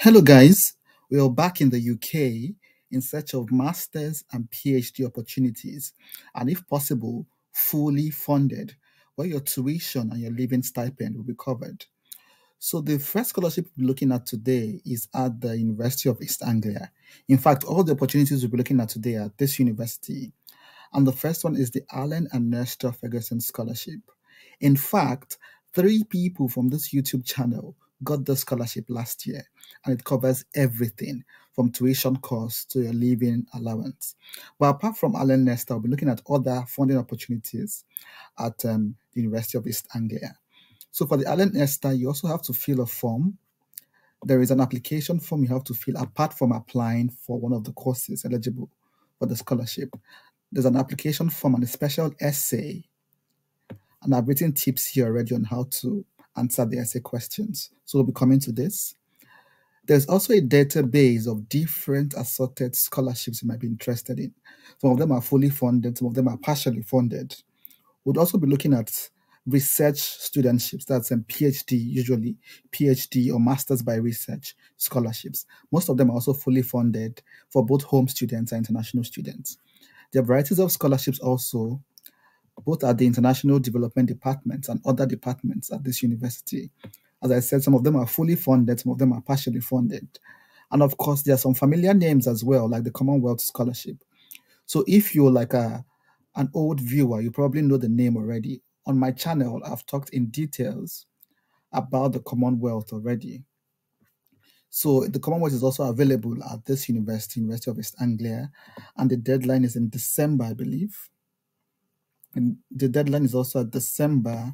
Hello, guys. We are back in the UK in search of master's and PhD opportunities, and if possible, fully funded, where your tuition and your living stipend will be covered. So, the first scholarship we're looking at today is at the University of East Anglia. In fact, all the opportunities we'll be looking at today are at this university. And the first one is the Allan and Nesta Ferguson Scholarship. In fact, three people from this YouTube channel got the scholarship last year, and it covers everything from tuition costs to your living allowance. But apart from Allan Nesta, we'll be looking at other funding opportunities at um, the University of East Anglia. So for the Allan Nesta, you also have to fill a form. There is an application form you have to fill apart from applying for one of the courses eligible for the scholarship. There's an application form and a special essay. And I've written tips here already on how to answer the essay questions. So we'll be coming to this. There's also a database of different assorted scholarships you might be interested in. Some of them are fully funded, some of them are partially funded. We'd also be looking at research studentships, that's um, a PhD, usually PhD or Masters by Research scholarships. Most of them are also fully funded for both home students and international students. There are varieties of scholarships also both at the International Development Department and other departments at this university. As I said, some of them are fully funded, some of them are partially funded. And of course, there are some familiar names as well, like the Commonwealth Scholarship. So if you're like a an old viewer, you probably know the name already. On my channel, I've talked in details about the Commonwealth already. So the Commonwealth is also available at this university, University of East Anglia, and the deadline is in December, I believe. And the deadline is also December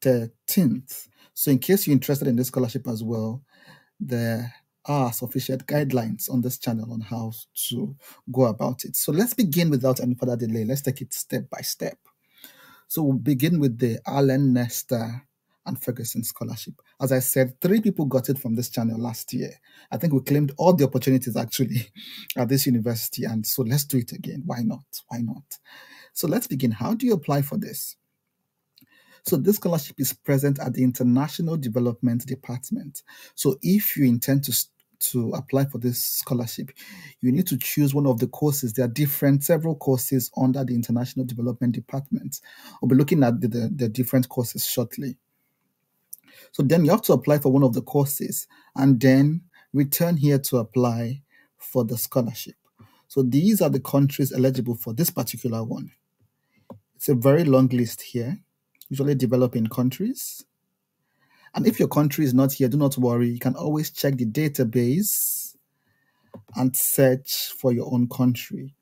13th. So in case you're interested in this scholarship as well, there are sufficient guidelines on this channel on how to go about it. So let's begin without any further delay. Let's take it step by step. So we'll begin with the Allan Nesta and Ferguson Scholarship. As I said, three people got it from this channel last year. I think we claimed all the opportunities actually at this university. And so let's do it again. Why not? Why not? So let's begin. How do you apply for this? So this scholarship is present at the International Development Department. So if you intend to to apply for this scholarship, you need to choose one of the courses. There are different, several courses under the International Development Department. We'll be looking at the, the, the different courses shortly. So then you have to apply for one of the courses and then return here to apply for the scholarship. So these are the countries eligible for this particular one. It's a very long list here, usually developing countries. And if your country is not here, do not worry. You can always check the database and search for your own country.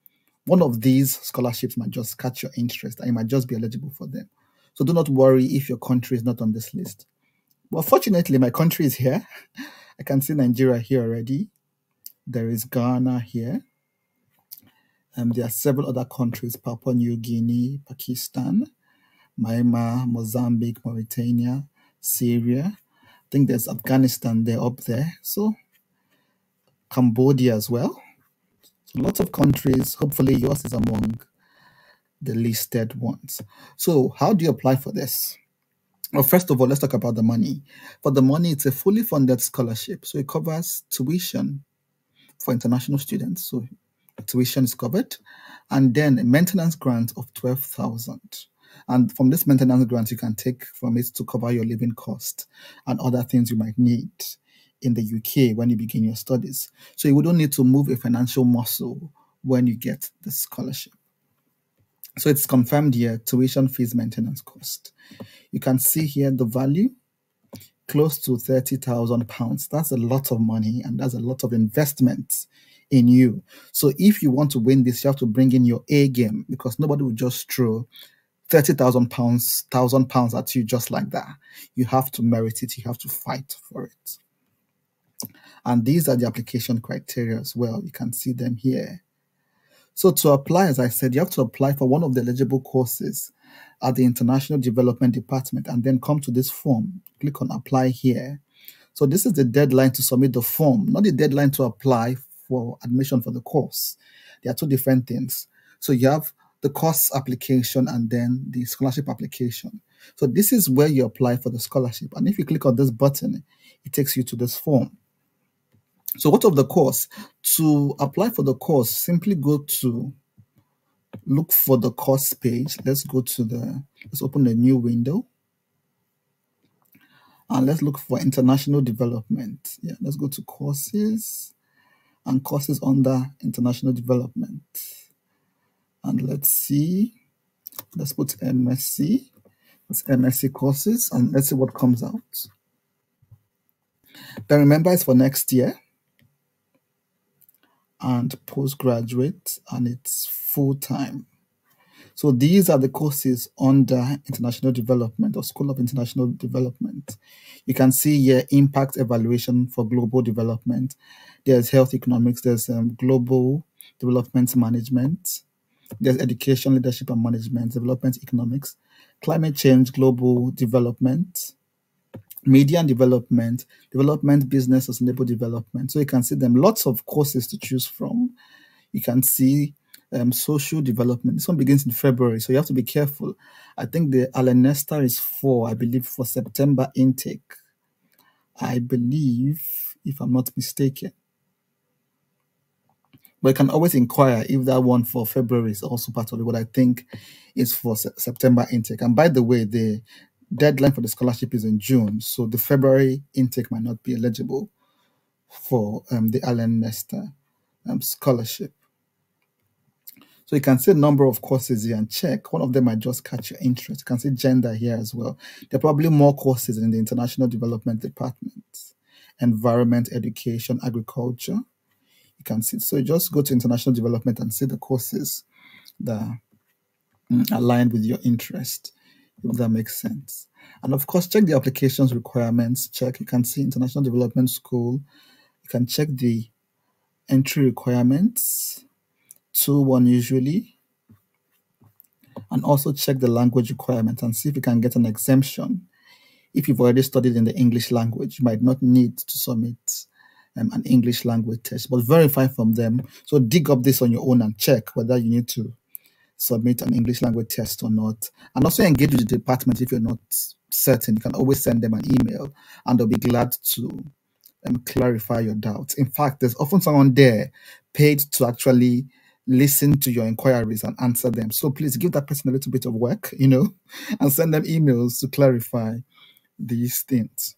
One of these scholarships might just catch your interest and you might just be eligible for them. So do not worry if your country is not on this list. But fortunately, my country is here. I can see Nigeria here already. There is Ghana here. Um, there are several other countries Papua New Guinea, Pakistan, Myanmar, Mozambique, Mauritania, Syria. I think there's Afghanistan there up there. So, Cambodia as well. So, lots of countries. Hopefully, yours is among the listed ones. So, how do you apply for this? Well, first of all, let's talk about the money. For the money, it's a fully funded scholarship. So, it covers tuition for international students. So, tuition is covered, and then a maintenance grant of 12,000. And from this maintenance grant, you can take from it to cover your living cost and other things you might need in the UK when you begin your studies. So you wouldn't need to move a financial muscle when you get the scholarship. So it's confirmed here tuition fees maintenance cost. You can see here the value close to 30,000 pounds. That's a lot of money and that's a lot of investment in you. So if you want to win this, you have to bring in your A game because nobody will just throw thirty thousand pounds, thousand pounds at you just like that. You have to merit it. You have to fight for it. And these are the application criteria as well. You can see them here. So to apply, as I said, you have to apply for one of the eligible courses at the International Development Department and then come to this form. Click on apply here. So this is the deadline to submit the form, not the deadline to apply for admission for the course. There are two different things. So you have the course application and then the scholarship application. So this is where you apply for the scholarship. And if you click on this button, it takes you to this form. So what of the course? To apply for the course, simply go to look for the course page. Let's go to the, let's open a new window. And let's look for international development. Yeah, let's go to courses and courses under international development. And let's see, let's put MSc. It's MSc courses and let's see what comes out. Then remember it's for next year and postgraduate and it's full time. So these are the courses under international development or School of International Development. You can see here impact evaluation for global development. There's health economics, there's um, global development management, there's education, leadership and management, development economics, climate change, global development, media and development, development, business, sustainable development. So you can see them lots of courses to choose from. You can see um, social development. This one begins in February, so you have to be careful. I think the Allan Nesta is for, I believe, for September intake. I believe, if I'm not mistaken. But you can always inquire if that one for February is also part of it. What I think is for Se- September intake. And by the way, the deadline for the scholarship is in June, so the February intake might not be eligible for um, the Allan Nesta um, scholarship. So you can see a number of courses here and check. One of them might just catch your interest. You can see gender here as well. There are probably more courses in the International Development Department, Environment, Education, Agriculture. You can see. So you just go to International Development and see the courses that mm, aligned with your interest, if that makes sense. And of course, check the applications requirements. Check. You can see International Development School. You can check the entry requirements, 2 1 usually, and also check the language requirement and see if you can get an exemption. If you've already studied in the English language, you might not need to submit um, an English language test, but verify from them. So dig up this on your own and check whether you need to submit an English language test or not. And also engage with the department if you're not certain. You can always send them an email and they'll be glad to um, clarify your doubts. In fact, there's often someone there paid to actually listen to your inquiries and answer them. So please give that person a little bit of work, you know, and send them emails to clarify these things.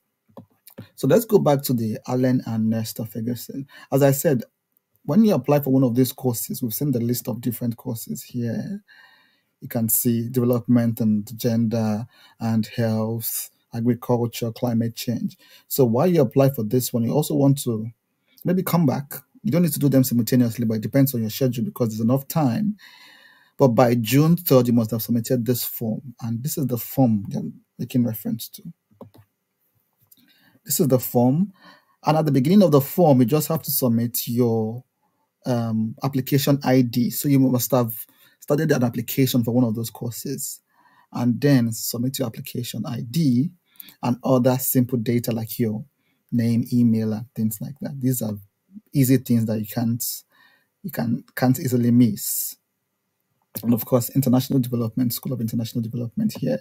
So let's go back to the Allan and Nesta Ferguson. As I said, when you apply for one of these courses, we've seen the list of different courses here. You can see development and gender and health, agriculture, climate change. So while you apply for this one, you also want to maybe come back. You don't need to do them simultaneously, but it depends on your schedule because there's enough time. But by June 3rd, you must have submitted this form. And this is the form they're making reference to. This is the form. And at the beginning of the form, you just have to submit your um, application ID. So you must have started an application for one of those courses and then submit your application ID and other simple data like your name, email, and things like that. These are easy things that you can't you can can't easily miss. And of course, International Development, School of International Development here.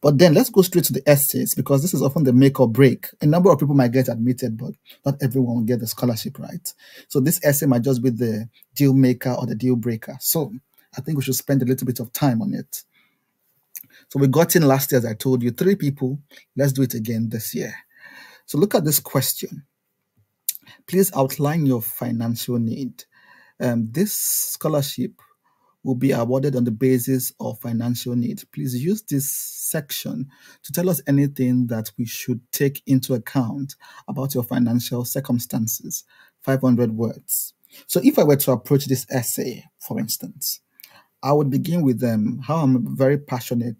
But then let's go straight to the essays because this is often the make or break. A number of people might get admitted, but not everyone will get the scholarship, right? So this essay might just be the deal maker or the deal breaker. So I think we should spend a little bit of time on it. So we got in last year, as I told you, three people. Let's do it again this year. So look at this question. Please outline your financial need. Um, this scholarship will be awarded on the basis of financial need. Please use this section to tell us anything that we should take into account about your financial circumstances. 500 words. So if I were to approach this essay, for instance, I would begin with um, how I'm a very passionate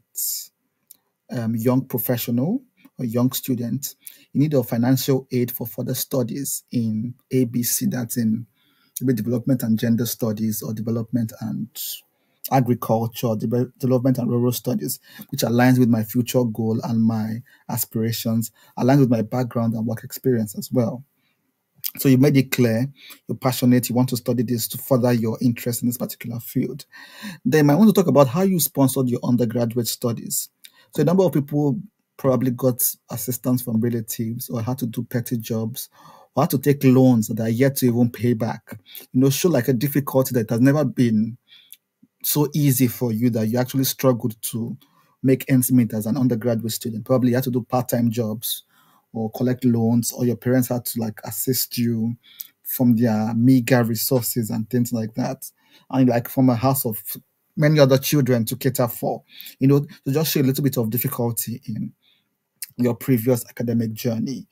um, young professional or young student in need of financial aid for further studies in ABC, that's in maybe development and gender studies or development and agriculture, deve- development and rural studies, which aligns with my future goal and my aspirations, aligns with my background and work experience as well. So you made it clear you're passionate, you want to study this to further your interest in this particular field. Then I want to talk about how you sponsored your undergraduate studies. So a number of people probably got assistance from relatives or had to do petty jobs or how to take loans that are yet to even pay back. You know, show like a difficulty that has never been so easy for you that you actually struggled to make ends meet as an undergraduate student. Probably you had to do part-time jobs or collect loans, or your parents had to like assist you from their meager resources and things like that. And like from a house of many other children to cater for, you know, to just show a little bit of difficulty in your previous academic journey.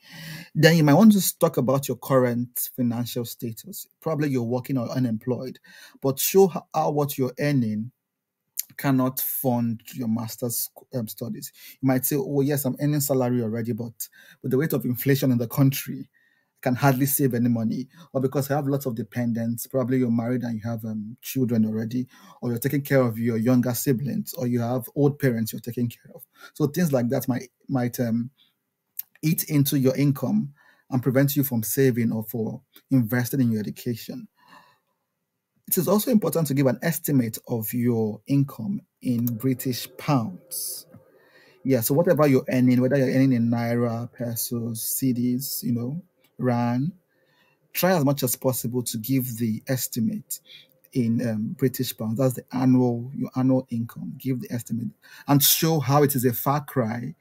Then you might want to talk about your current financial status. Probably you're working or unemployed, but show how, what you're earning cannot fund your master's um, studies. You might say, oh, yes, I'm earning salary already, but with the rate of inflation in the country, can hardly save any money. Or because you have lots of dependents, probably you're married and you have um, children already, or you're taking care of your younger siblings, or you have old parents you're taking care of. So things like that might might um, eat into your income and prevent you from saving or for investing in your education. It is also important to give an estimate of your income in British pounds. Yeah, so whatever you're earning, whether you're earning in Naira, pesos, cedis, you know, Rand, try as much as possible to give the estimate in um, British pounds. That's the annual, your annual income. Give the estimate and show how it is a far cry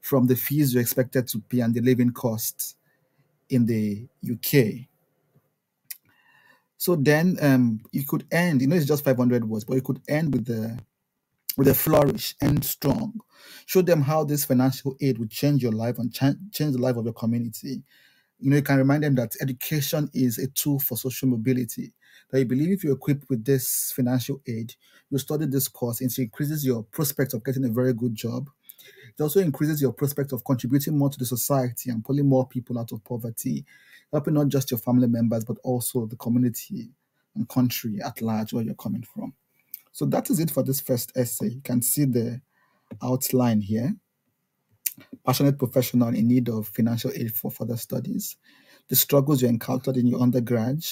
from the fees you're expected to pay and the living costs in the UK. So then um, you could end, you know, it's just 500 words, but you could end with the with a flourish and strong. Show them how this financial aid would change your life and ch- change the life of your community. You know, you can remind them that education is a tool for social mobility. That you believe if you're equipped with this financial aid, you study this course, it increases your prospect of getting a very good job. It also increases your prospect of contributing more to the society and pulling more people out of poverty helping not just your family members, but also the community and country at large where you're coming from. So that is it for this first essay. You can see the outline here. Passionate professional in need of financial aid for further studies, the struggles you encountered in your undergrad,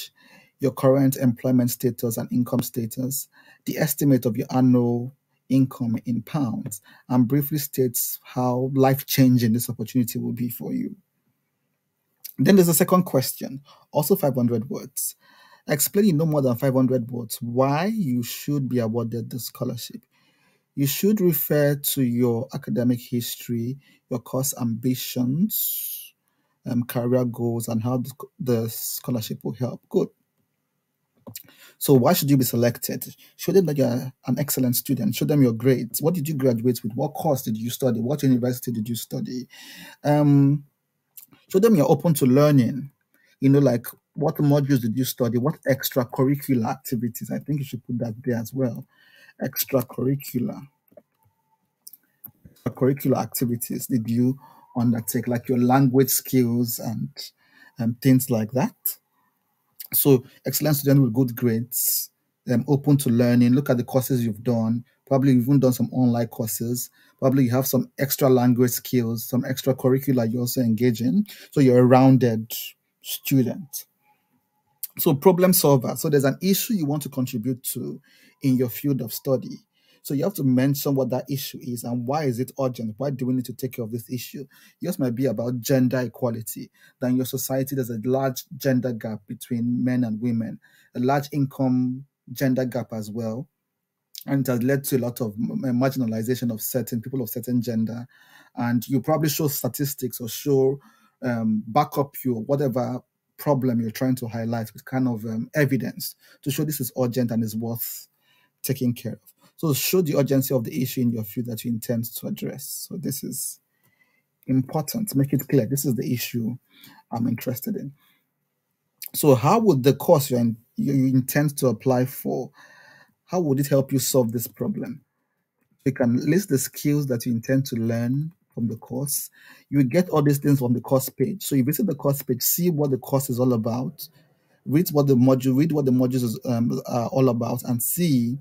your current employment status and income status, the estimate of your annual income in pounds, and briefly states how life changing this opportunity will be for you. Then there's a second question, also 500 words. Explain in no more than 500 words why you should be awarded the scholarship. You should refer to your academic history, your course ambitions, um, career goals, and how the, scholarship will help. Good. So why should you be selected? Show them that you're an excellent student. Show them your grades. What did you graduate with? What course did you study? What university did you study? Um, Show them you're open to learning. You know, like what modules did you study? What extracurricular activities? I think you should put that there as well. Extracurricular. Curricular activities did you undertake, like your language skills and and things like that. So, excellent student with good grades, um, open to learning. Look at the courses you've done. Probably you've even done some online courses. Probably you have some extra language skills, some extracurricular you also engage in. So you're a rounded student. So problem solver. So there's an issue you want to contribute to in your field of study. So you have to mention what that issue is and why is it urgent? Why do we need to take care of this issue? Yours might be about gender equality. That in your society there's a large gender gap between men and women, a large income gender gap as well and it has led to a lot of marginalization of certain people of certain gender. And you probably show statistics or show um, back up your whatever problem you're trying to highlight with kind of um, evidence to show this is urgent and is worth taking care of. So show the urgency of the issue in your field that you intend to address. So this is important. Make it clear. This is the issue I'm interested in. So how would the course you, in, you intend to apply for how would it help you solve this problem? You can list the skills that you intend to learn from the course. You get all these things from the course page. So you visit the course page, see what the course is all about, read what the module, read what the modules um, are all about, and see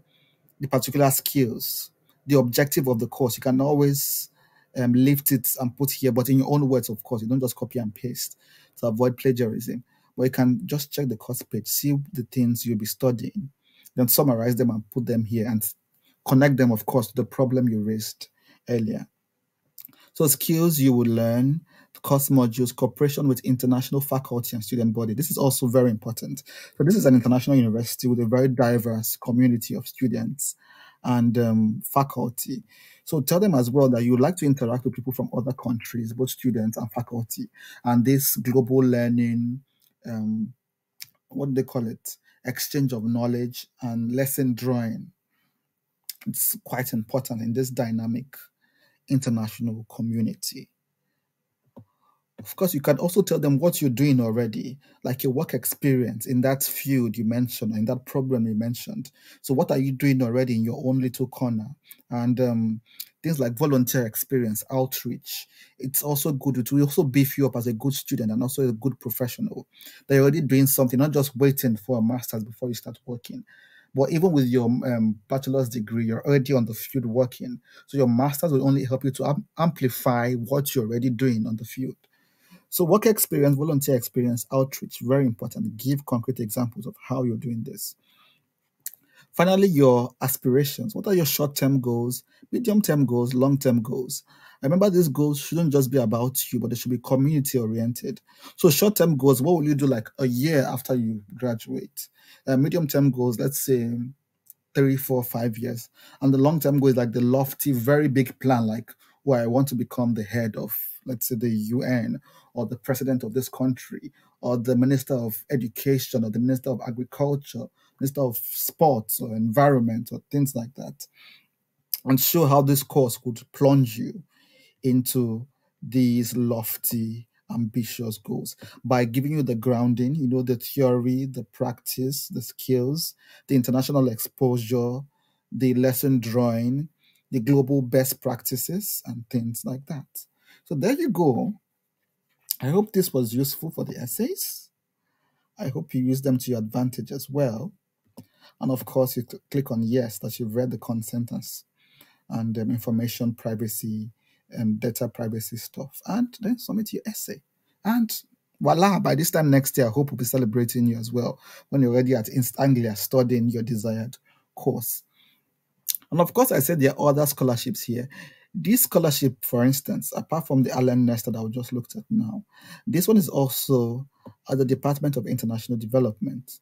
the particular skills, the objective of the course. You can always um, lift it and put here, but in your own words, of course. You don't just copy and paste to avoid plagiarism. But you can just check the course page, see the things you'll be studying, then summarize them and put them here and connect them, of course, to the problem you raised earlier. So skills you will learn, course modules, cooperation with international faculty and student body. This is also very important. So this is an international university with a very diverse community of students and um, faculty. So tell them as well that you like to interact with people from other countries, both students and faculty. And this global learning, um, what do they call it? Exchange of knowledge and lesson drawing. It's quite important in this dynamic international community. Of course, you can also tell them what you're doing already, like your work experience in that field you mentioned, in that problem you mentioned. So, what are you doing already in your own little corner? And um, things like volunteer experience, outreach. It's also good. It will also beef you up as a good student and also a good professional. That you're already doing something, not just waiting for a master's before you start working. But even with your um, bachelor's degree, you're already on the field working. So your master's will only help you to am- amplify what you're already doing on the field. So work experience, volunteer experience, outreach, very important. Give concrete examples of how you're doing this. Finally, your aspirations. What are your short term goals, medium term goals, long term goals? Remember, these goals shouldn't just be about you, but they should be community oriented. So, short term goals, what will you do like a year after you graduate? Uh, medium term goals, let's say three, four, five years. And the long term goal is like the lofty, very big plan, like where I want to become the head of, let's say, the UN or the president of this country or the minister of education or the minister of agriculture, minister of sports or environment or things like that. And show how this course could plunge you into these lofty ambitious goals by giving you the grounding, you know, the theory, the practice, the skills, the international exposure, the lesson drawing, the global best practices, and things like that. So there you go. I hope this was useful for the essays. I hope you use them to your advantage as well. And of course, you click on yes that you've read the consent and um, information privacy and data privacy stuff, and then submit your essay. And voila, by this time next year, I hope we'll be celebrating you as well when you're already at East Anglia studying your desired course. And of course, I said there are other scholarships here. This scholarship, for instance, apart from the Allan Nesta that we just looked at now, this one is also at the Department of International Development.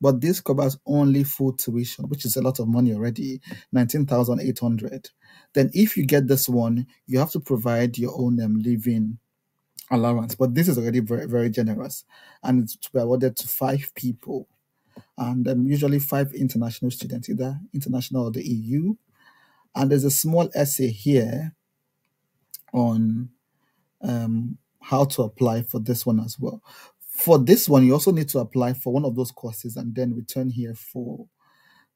But this covers only full tuition, which is a lot of money already, 19,800. Then if you get this one, you have to provide your own um, living allowance. But this is already very, very generous. And it's to be awarded to five people. And um, usually five international students, either international or the EU. And there's a small essay here on um, how to apply for this one as well. For this one, you also need to apply for one of those courses and then return here for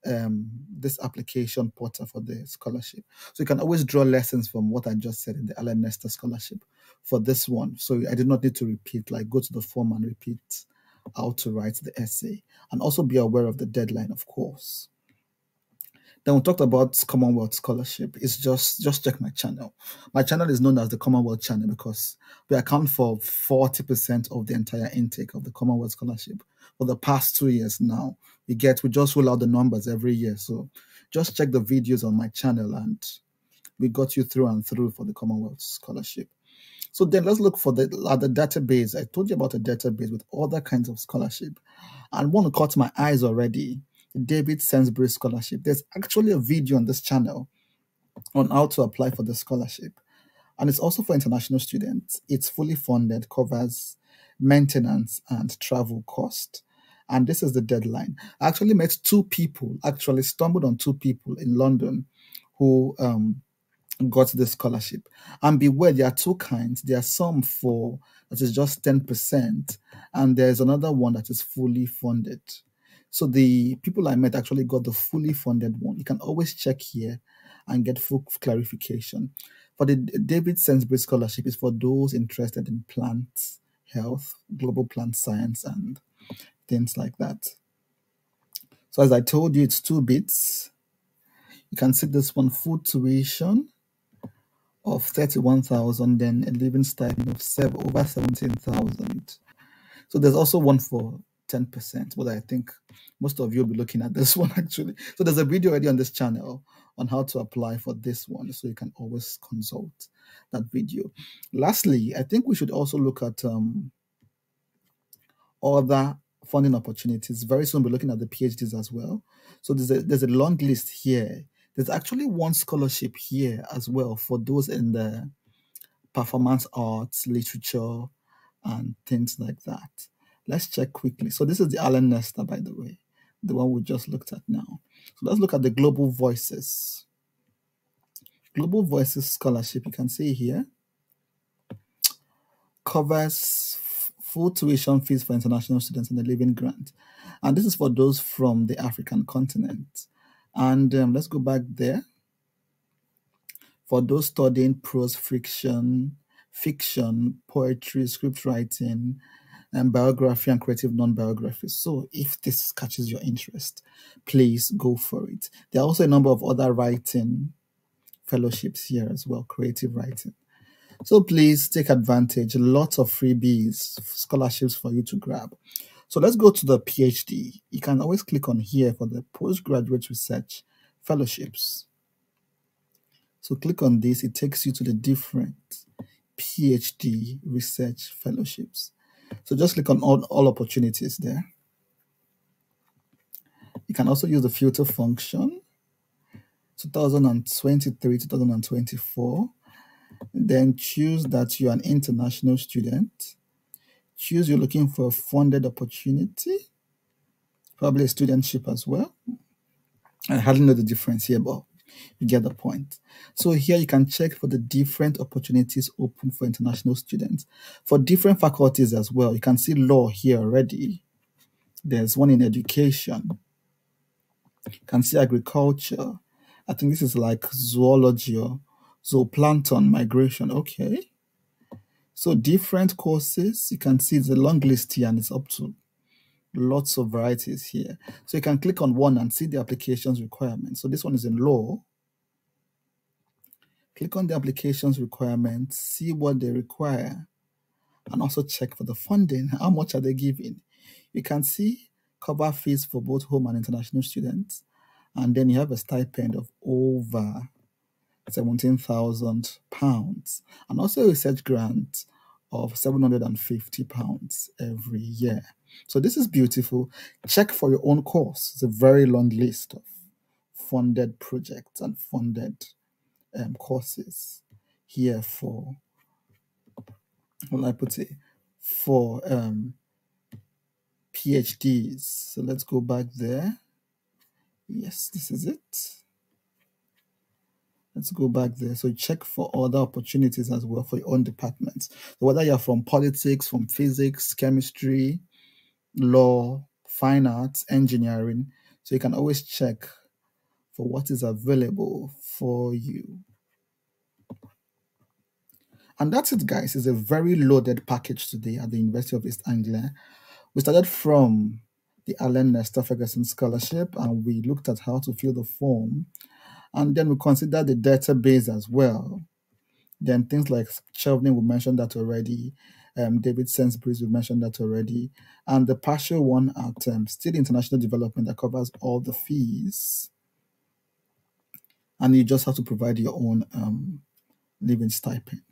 um, this application portal for the scholarship. So you can always draw lessons from what I just said in the Allan Nesta scholarship for this one. So I did not need to repeat, like go to the form and repeat how to write the essay. And also be aware of the deadline, of course. Then we talked about Commonwealth Scholarship. It's just just check my channel. My channel is known as the Commonwealth channel because we account for 40% of the entire intake of the Commonwealth Scholarship for the past two years now. We get we just roll out the numbers every year. So just check the videos on my channel and we got you through and through for the Commonwealth Scholarship. So then let's look for the at the database. I told you about a database with other kinds of scholarship. And one caught my eyes already David Sainsbury Scholarship. There's actually a video on this channel on how to apply for the scholarship. And it's also for international students. It's fully funded, covers maintenance and travel cost. And this is the deadline. I actually met two people, actually stumbled on two people in London who um, got the scholarship. And beware, there are two kinds. There are some for that is just 10%, and there's another one that is fully funded. So the people I met actually got the fully funded one. You can always check here and get full clarification. For the David Sainsbury Scholarship is for those interested in plant health, global plant science, and things like that. So as I told you, it's two bits. You can see this one full tuition of 31,000, then a living stipend of seven, over 17,000. So there's also one for 10%, but I think most of you will be looking at this one actually. So there's a video already on this channel on how to apply for this one, so you can always consult that video. Lastly, I think we should also look at um, other funding opportunities. Very soon, we're looking at the PhDs as well. So there's a there's a long list here. There's actually one scholarship here as well for those in the performance arts, literature, and things like that. Let's check quickly. So this is the Allan Nesta, by the way, the one we just looked at now. So let's look at the Global Voices. Global Voices Scholarship, you can see here, covers full tuition fees for international students and the living grant. And this is for those from the African continent. And um, let's go back there. For those studying prose fiction, fiction, poetry, script writing, and biography and creative non-biography. So if this catches your interest, please go for it. There are also a number of other writing fellowships here as well, creative writing. So please take advantage. Lots of freebies, scholarships for you to grab. So let's go to the PhD. You can always click on here for the postgraduate research fellowships. So click on this, it takes you to the different PhD research fellowships. So just click on all, all opportunities there. You can also use the filter function 2023 2024 then choose that you're an international student. Choose you're looking for a funded opportunity, probably a studentship as well. I hardly know the difference here, but you get the point. So here you can check for the different opportunities open for international students. For different faculties as well, you can see law here already. There's one in education. You can see agriculture. I think this is like zoology or zooplankton migration. Okay. So different courses, you can see it's a long list here and it's up to lots of varieties here. So you can click on one and see the applications requirements. So this one is in law. Click on the applications requirements, see what they require, and also check for the funding. How much are they giving? You can see cover fees for both home and international students. And then you have a stipend of over 17,000 pounds and also a research grant of 750 pounds every year. So this is beautiful. Check for your own course. It's a very long list of funded projects and funded um, courses here for, what I put it, for um, PhDs. So let's go back there. Yes, this is it. Let's go back there. So check for other opportunities as well for your own departments. So whether you're from politics, from physics, chemistry, law, fine arts, engineering. So you can always check for what is available for you. And that's it, guys. It's a very loaded package today at the University of East Anglia. We started from the Allan Nesta Ferguson Scholarship and we looked at how to fill the form and then we considered the database as well. Then things like Chevening, we mentioned that already. Um, David Sainsbury's, we've mentioned that already. And the partial one at um, Still International Development that covers all the fees. And you just have to provide your own um, living stipend.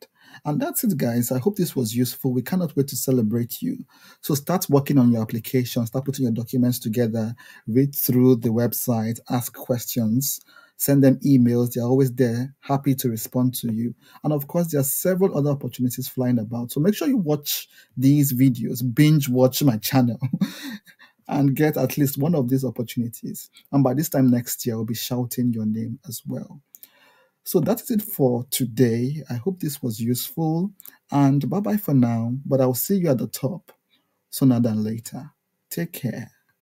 And that's it, guys. I hope this was useful. We cannot wait to celebrate you. So start working on your application, start putting your documents together, read through the website, ask questions send them emails. They're always there, happy to respond to you. And of course, there are several other opportunities flying about. So make sure you watch these videos, binge watch my channel, and get at least one of these opportunities. And by this time next year, I'll be shouting your name as well. So that's it for today. I hope this was useful. And bye bye for now. But I'll see you at the top sooner than later. Take care.